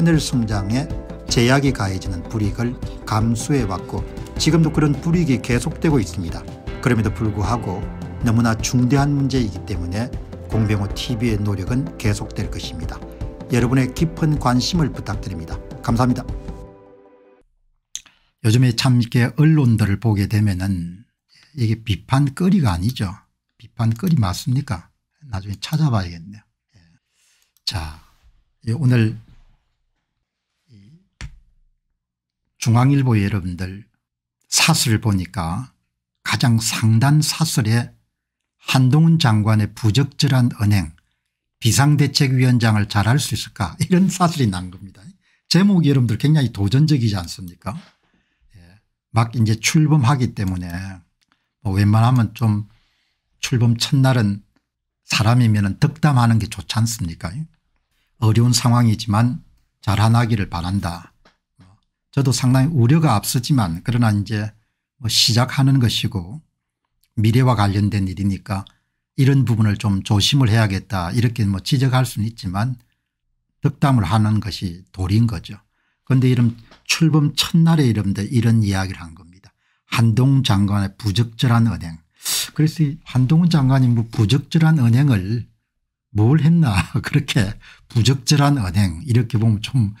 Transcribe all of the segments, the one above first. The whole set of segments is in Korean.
채널 성장에 제약이 가해지는 불이익을 감수해왔고 지금도 그런 불이익이 계속되고 있습니다. 그럼에도 불구하고 너무나 중대한 문제이기 때문에 공병호TV의 노력은 계속될 것입니다. 여러분의 깊은 관심을 부탁드립니다. 감사합니다. 요즘에 참 이렇게 언론들을 보게 되면은 이게 비판거리가 아니죠. 비판거리 맞습니까? 나중에 찾아봐야겠네요. 예. 자, 오늘 중앙일보 여러분들 사설을 보니까 가장 상단 사설에 한동훈 장관의 부적절한 은행 비상대책위원장을 잘할 수 있을까 이런 사설이 난 겁니다. 제목이 여러분들 굉장히 도전적이지 않습니까 예. 막 이제 출범하기 때문에 뭐 웬만하면 좀 출범 첫날은 사람이면 덕담하는 게 좋지 않습니까 어려운 상황이지만 잘하나기를 바란다. 저도 상당히 우려가 앞서지만 그러나 이제 뭐 시작하는 것이고 미래와 관련된 일이니까 이런 부분을 좀 조심을 해야겠다 이렇게 뭐 지적할 수는 있지만 덕담을 하는 것이 도리인 거죠. 그런데 이런 출범 첫날에 이름들 이런 이야기를 한 겁니다. 한동훈 장관의 부적절한 은행. 그래서 한동훈 장관이 뭐 부적절한 은행을 뭘 했나 그렇게 부적절한 은행 이렇게 보면 좀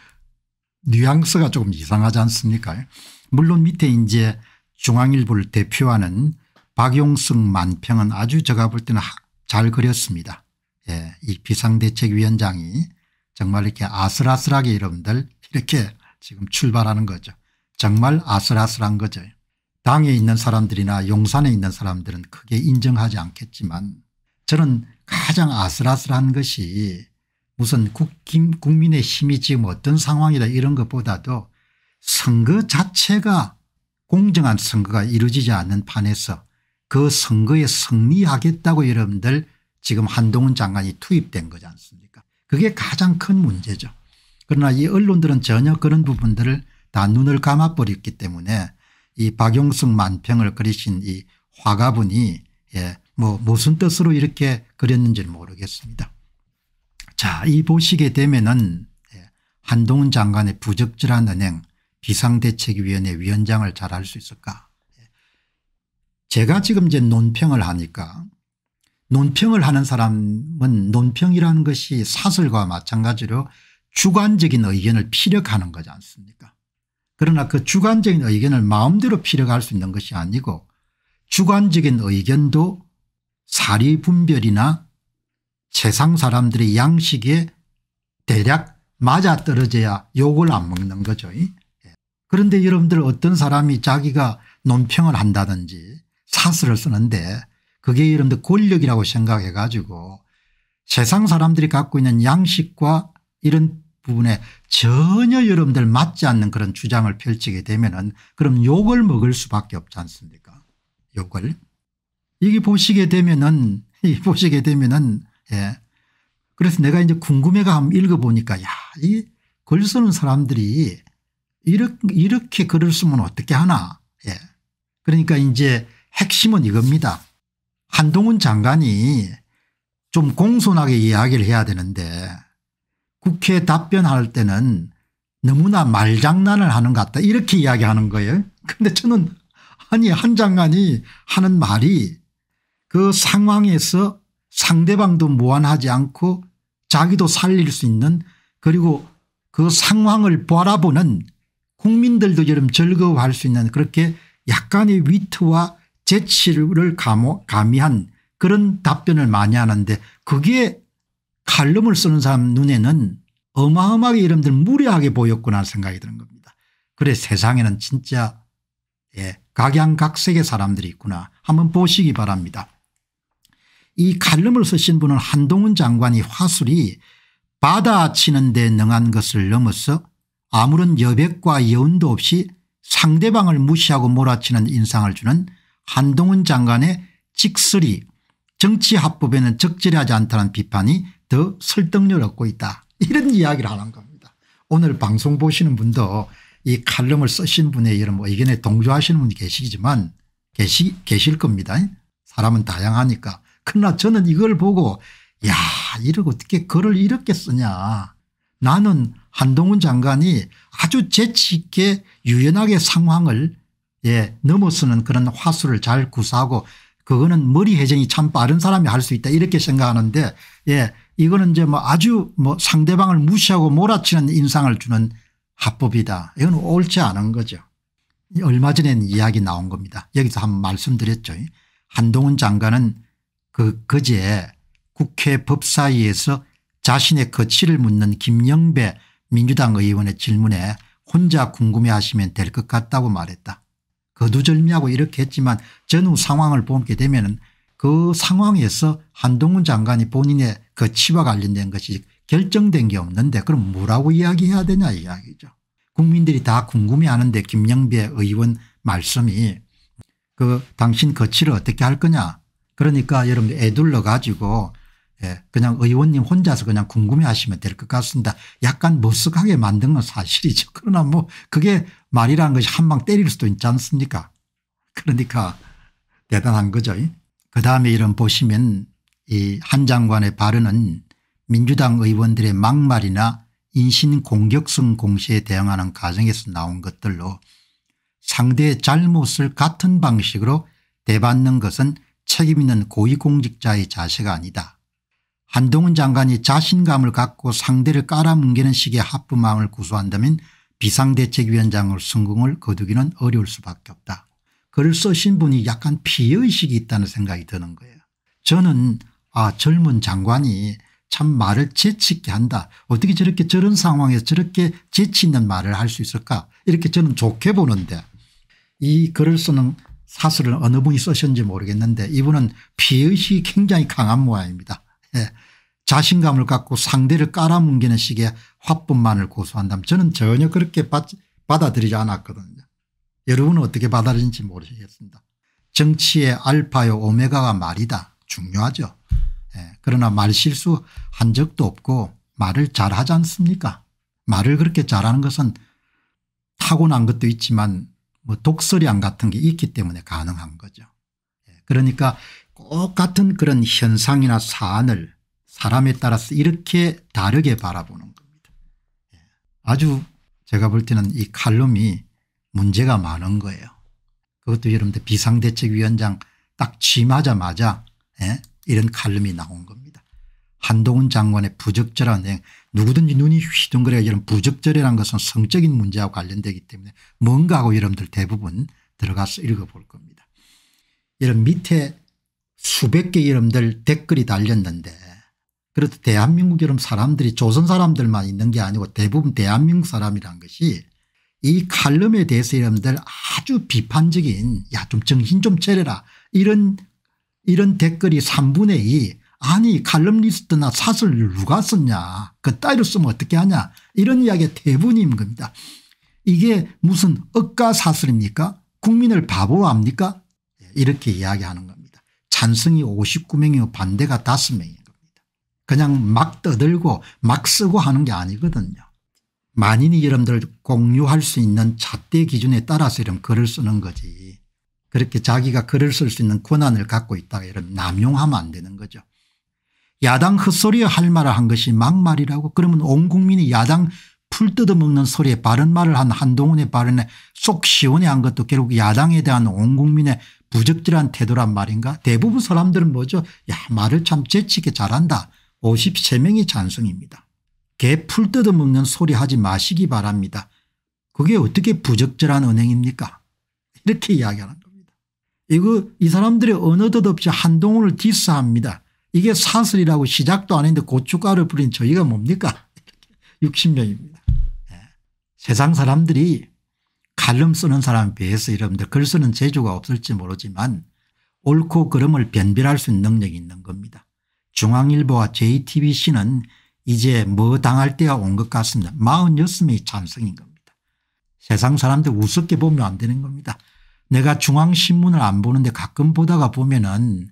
뉘앙스가 조금 이상하지 않습니까 물론 밑에 이제 중앙일보를 대표하는 박용승 만평은 아주 제가 볼 때는 잘 그렸습니다. 예, 이 비상대책위원장이 정말 이렇게 아슬아슬하게 여러분들 이렇게 지금 출발하는 거죠. 정말 아슬아슬한 거죠. 당에 있는 사람들이나 용산에 있는 사람들은 크게 인정하지 않겠지만 저는 가장 아슬아슬한 것이 무슨 국민의 힘이 지금 어떤 상황이다 이런 것보다도 선거 자체가 공정한 선거가 이루어지지 않는 판에서 그 선거에 승리하겠다고 여러분들 지금 한동훈 장관이 투입된 거지 않습니까 그게 가장 큰 문제죠. 그러나 이 언론들은 전혀 그런 부분들을 다 눈을 감아버렸기 때문에 이 박용승 만평을 그리신 이 화가분이 예, 뭐 무슨 뜻으로 이렇게 그렸는지는 모르겠습니다. 자, 이 보시게 되면은 예, 한동훈 장관의 부적절한 은행 비상대책위원회 위원장을 잘할수 있을까 예. 제가 지금 이제 논평을 하니까 논평을 하는 사람은 논평이라는 것이 사설과 마찬가지로 주관적인 의견을 피력하는 거지 않습니까 그러나 그 주관적인 의견을 마음대로 피력할 수 있는 것이 아니고 주관적인 의견도 사리 분별이나 세상 사람들의 양식에 대략 맞아떨어져야 욕을 안 먹는 거죠. 예. 그런데 여러분들 어떤 사람이 자기가 논평을 한다든지 사설을 쓰는데 그게 여러분들 권력이라고 생각해 가지고 세상 사람들이 갖고 있는 양식과 이런 부분에 전혀 여러분들 맞지 않는 그런 주장을 펼치게 되면 은 그럼 욕을 먹을 수밖에 없지 않습니까 욕을 이게 보시게 되면 은 보시게 되면 은 예. 그래서 내가 이제 궁금해가 한번 읽어보니까 야, 이 글 쓰는 사람들이 이렇게, 이렇게 글을 쓰면 어떻게 하나. 예. 그러니까 이제 핵심은 이겁니다. 한동훈 장관이 좀 공손하게 이야기를 해야 되는데 국회 답변할 때는 너무나 말장난을 하는 것 같다 이렇게 이야기하는 거예요. 근데 저는 아니 한 장관이 하는 말이 그 상황에서 상대방도 무한하지 않고 자기도 살릴 수 있는 그리고 그 상황을 바라보는 국민들도 여러분 즐거워할 수 있는 그렇게 약간의 위트와 재치를 가미한 그런 답변을 많이 하는데 그게 칼럼을 쓰는 사람 눈에는 어마어마하게 여러분들 무례하게 보였구나 생각이 드는 겁니다. 그래 세상에는 진짜 예, 각양각색의 사람들이 있구나 한번 보시기 바랍니다. 이 칼럼을 쓰신 분은 한동훈 장관이 화술이 받아치는 데 능한 것을 넘어서 아무런 여백과 여운도 없이 상대방을 무시하고 몰아치는 인상을 주는 한동훈 장관의 직설이 정치합법에는 적절하지 않다는 비판이 더 설득력을 얻고 있다. 이런 이야기를 하는 겁니다. 오늘 방송 보시는 분도 이 칼럼을 쓰신 분의 이런 뭐 의견에 동조하시는 분이 계시지만 계시, 계실 겁니다. 사람은 다양하니까. 그러나 저는 이걸 보고 야 이러고 어떻게 글을 이렇게 쓰냐. 나는 한동훈 장관이 아주 재치 있게 유연하게 상황을 예, 넘어서는 그런 화술을 잘 구사하고 그거는 머리 회전이 참 빠른 사람이 할 수 있다 이렇게 생각하는데 예, 이거는 이제 뭐 아주 뭐 상대방을 무시하고 몰아치는 인상을 주는 합법이다. 이건 옳지 않은 거죠. 얼마 전에 이야기 나온 겁니다. 여기서 한번 말씀드렸죠. 한동훈 장관은 그 그제 국회 법사위에서 자신의 거취를 묻는 김영배 민주당 의원의 질문에 혼자 궁금해하시면 될 것 같다고 말했다. 거두절미하고 이렇게 했지만 전후 상황을 보게 되면 그 상황에서 한동훈 장관이 본인의 거취와 관련된 것이 결정된 게 없는데 그럼 뭐라고 이야기해야 되냐 이야기죠. 국민들이 다 궁금해하는데 김영배 의원 말씀이 그 당신 거취를 어떻게 할 거냐 그러니까 여러분 애둘러 가지고 예, 그냥 의원님 혼자서 그냥 궁금해 하시면 될 것 같습니다. 약간 머쓱하게 만든 건 사실이죠. 그러나 뭐 그게 말이라는 것이 한 방 때릴 수도 있지 않습니까 그러니까 대단한 거죠. 그 다음에 이런 보시면 이 한 장관의 발언은 민주당 의원들의 막말이나 인신 공격성 공시에 대응하는 과정에서 나온 것들로 상대의 잘못을 같은 방식으로 대받는 것은 책임 있는 고위공직자의 자세가 아니다. 한동훈 장관이 자신감을 갖고 상대를 깔아뭉개는 식의 합부망을 구수한다면 비상대책위원장을 성공을 거두기는 어려울 수밖에 없다. 글을 쓰신 분이 약간 피해의식이 있다는 생각이 드는 거예요. 저는 아 젊은 장관이 참 말을 재치있게 한다. 어떻게 저렇게 저런 상황에서 저렇게 재치 있는 말을 할 수 있을까 이렇게 저는 좋게 보는데 이 글을 쓰는 사설을 어느 분이 쓰셨는지 모르겠는데 이분은 피해의식이 굉장히 강한 모양입니다. 예. 자신감을 갖고 상대를 깔아뭉개는 식의 화법만을 고수한다면 저는 전혀 그렇게 받, 받아들이지 않았거든요. 여러분은 어떻게 받아들인지 모르겠습니다. 정치의 알파요 오메가가 말이다. 중요하죠. 예. 그러나 말 실수 한 적도 없고 말을 잘하지 않습니까 말을 그렇게 잘하는 것은 타고난 것도 있지만 뭐 독서량 같은 게 있기 때문에 가능한 거죠. 예. 그러니까 꼭 같은 그런 현상이나 사안을 사람에 따라서 이렇게 다르게 바라보는 겁니다. 예. 아주 제가 볼 때는 이 칼럼이 문제가 많은 거예요. 그것도 여러분들 비상대책위원장 딱 취임하자마자 예? 이런 칼럼이 나온 겁니다. 한동훈 장관의 부적절한 행 누구든지 눈이 휘둥그레 이런 부적절이라는 것은 성적인 문제와 관련되기 때문에 뭔가 하고 여러분들 대부분 들어가서 읽어볼 겁니다. 이런 밑에 수백 개 여러분들 댓글이 달렸는데 그래도 대한민국 여러분 사람들이 조선 사람들만 있는 게 아니고 대부분 대한민국 사람이란 것이 이 칼럼에 대해서 여러분들 아주 비판적인 야 좀 정신 좀 차려라 이런 이런 댓글이 3분의 2 아니 칼럼니스트나 사설 누가 썼냐 그 따위로 쓰면 어떻게 하냐 이런 이야기가 대부분인 겁니다. 이게 무슨 억가사설입니까 국민을 바보로 합니까 이렇게 이야기하는 겁니다. 찬성이 59명이고 반대가 5명인 겁니다. 그냥 막 떠들고 막 쓰고 하는 게 아니거든요. 만인이 여러분들 공유할 수 있는 잣대 기준에 따라서 이런 글을 쓰는 거지. 그렇게 자기가 글을 쓸 수 있는 권한을 갖고 있다가 이런 남용하면 안 되는 거죠. 야당 헛소리에 할 말을 한 것이 막말이라고 그러면 온 국민이 야당 풀 뜯어먹는 소리에 바른 말을 한 한동훈의 발언에 속 시원해 한 것도 결국 야당에 대한 온 국민의 부적절한 태도란 말인가 대부분 사람들은 뭐죠 야 말을 참 재치있게 잘한다 53명이 찬성입니다. 개 풀 뜯어먹는 소리 하지 마시기 바랍니다. 그게 어떻게 부적절한 언행입니까 이렇게 이야기하는 겁니다. 이거 이 어느 덧 없이 한동훈을 디스합니다. 이게 사설이라고 시작도 안 했는데 고춧가루 뿌린 저의가 뭡니까 60명입니다. 예. 세상 사람들이 칼럼 쓰는 사람에 비해서 여러분들 글 쓰는 재주가 없을지 모르지만 옳고 그름을 변별할 수 있는 능력이 있는 겁니다. 중앙일보와 JTBC는 이제 뭐 당할 때가 온 것 같습니다. 46명이 찬성인 겁니다. 세상 사람들 우습게 보면 안 되는 겁니다. 내가 중앙신문을 안 보는데 가끔 보다가 보면 은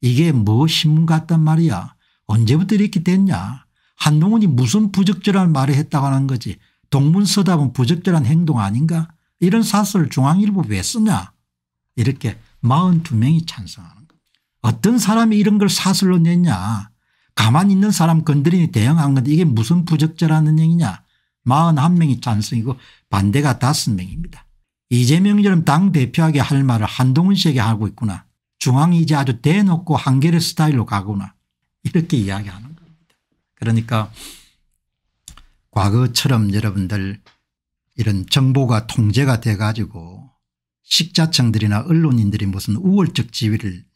이게 뭐 신문 같단 말이야. 언제부터 이렇게 됐냐. 한동훈이 무슨 부적절한 말을 했다고 하는 거지. 동문서답은 부적절한 행동 아닌가 이런 사설을 중앙일보 왜 쓰냐 이렇게 42명이 찬성하는 겁니다. 어떤 사람이 이런 걸 사설로 냈냐 가만히 있는 사람 건드리니 대응한 건데 이게 무슨 부적절한 은행이냐 41명이 찬성이고 반대가 5명입니다. 이재명처럼 당대표하게 할 말을 한동훈 씨에게 하고 있구나. 중앙이 이제 아주 대놓고 한겨레 스타일로 가구나. 이렇게 이야기하는 겁니다. 그러니까 과거처럼 여러분들 이런 정보가 통제가 돼 가지고 식자청들이나 언론인들이 무슨 우월적 지위를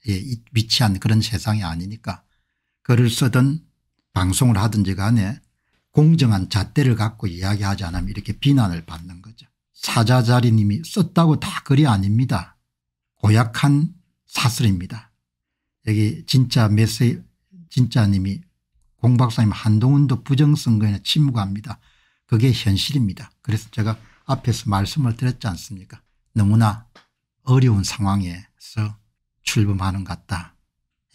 위치한 그런 세상이 아니니까 글을 쓰든 방송을 하든지 간에 공정한 잣대를 갖고 이야기하지 않으면 이렇게 비난을 받는 거죠. 사자자리님이 썼다고 다 글이 아닙니다. 고약한 사설입니다. 여기 진짜 메시 진짜님이 공박사님 한동훈도 부정선거에 침묵합니다. 그게 현실입니다. 그래서 제가 앞에서 말씀을 드렸지 않습니까 너무나 어려운 상황에서 출범하는 것 같다.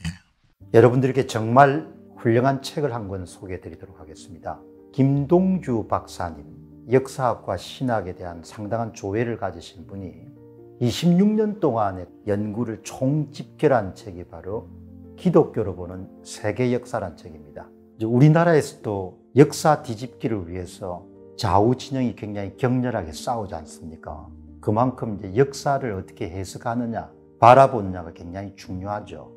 예. 여러분들께 정말 훌륭한 책을 한 권 소개해 드리도록 하겠습니다. 김동주 박사님 역사학과 신학에 대한 상당한 조회를 가지신 분이 26년 동안의 연구를 총집결한 책이 바로 기독교로 보는 세계 역사란 책입니다. 우리나라에서도 역사 뒤집기를 위해서 좌우 진영이 굉장히 격렬하게 싸우지 않습니까? 그만큼 이제 역사를 어떻게 해석하느냐, 바라보느냐가 굉장히 중요하죠.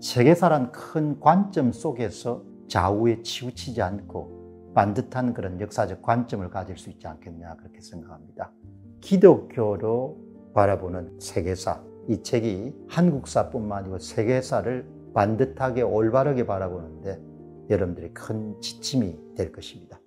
세계사란 큰 관점 속에서 좌우에 치우치지 않고 반듯한 그런 역사적 관점을 가질 수 있지 않겠냐 그렇게 생각합니다. 기독교로 바라보는 세계사 이 책이 한국사뿐만 아니고 세계사를 반듯하게 올바르게 바라보는데 여러분들이 큰 지침이 될 것입니다.